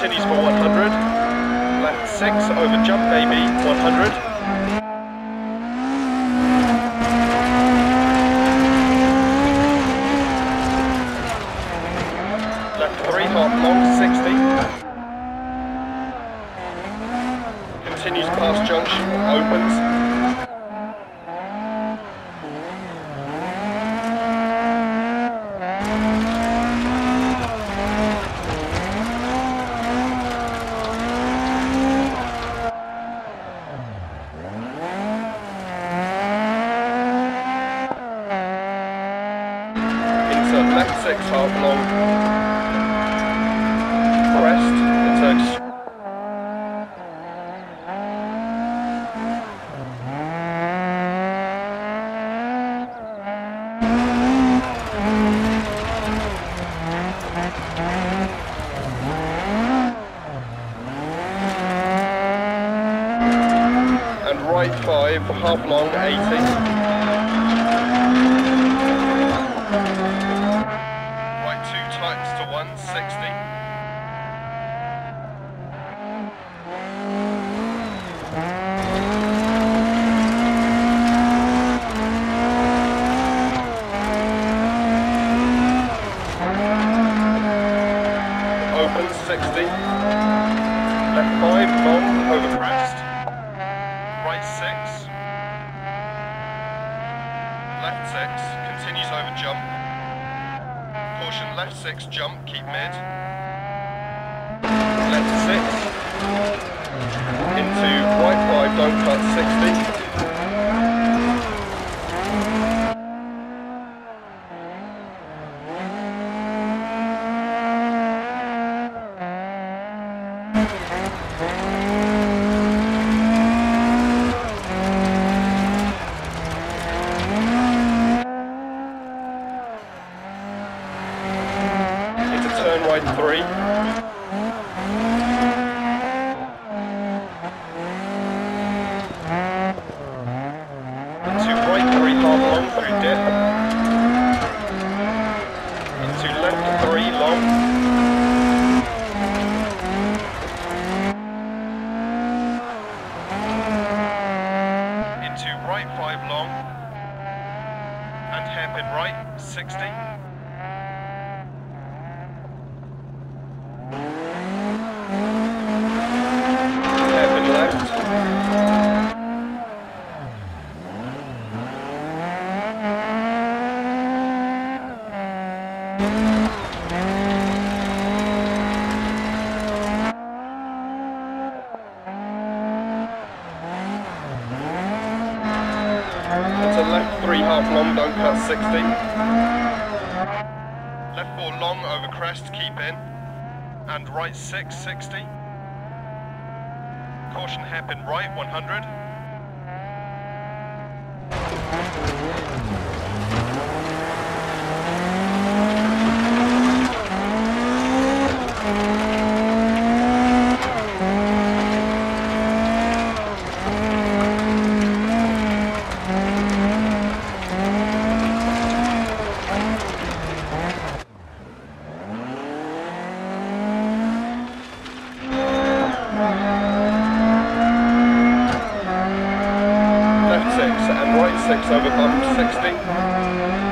continues for 100. Left 6 over jump maybe, 100. Left 3 half long, 60. Continues past junction, opens. Left six half long. Crest, into and right five, half long, 80. Left 5 long over crest. Right 6. Left 6. Continues over jump. Caution left 6 jump, keep mid. Left 6. Into right 5, don't cut 60. Right three. Into right three half long through dip. Into left three long. Into right five long. And hairpin right, 60. left three half long, don't cut 60. Left four long over crest, keep in. And right six, 60. Caution hairpin right, 100. over kilometre 60.